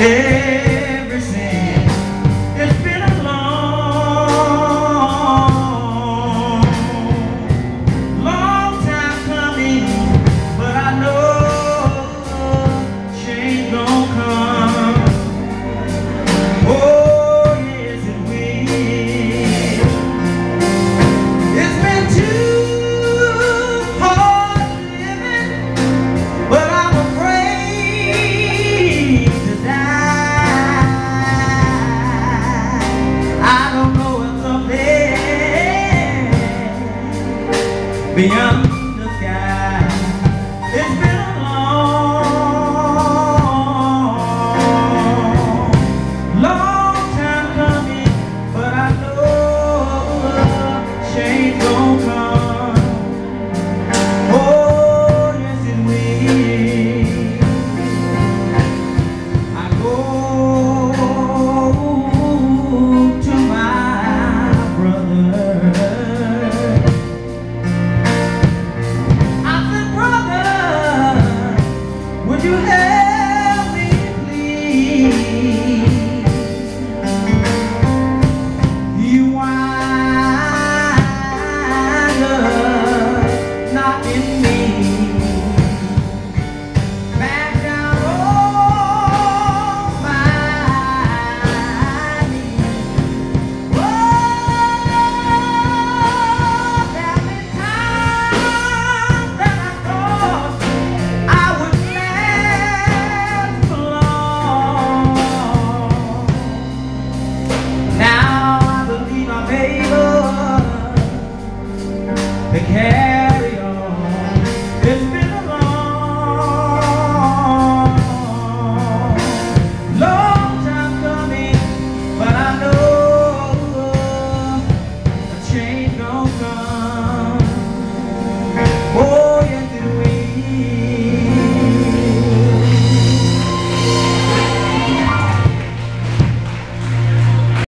everything. I don't know what's up beyond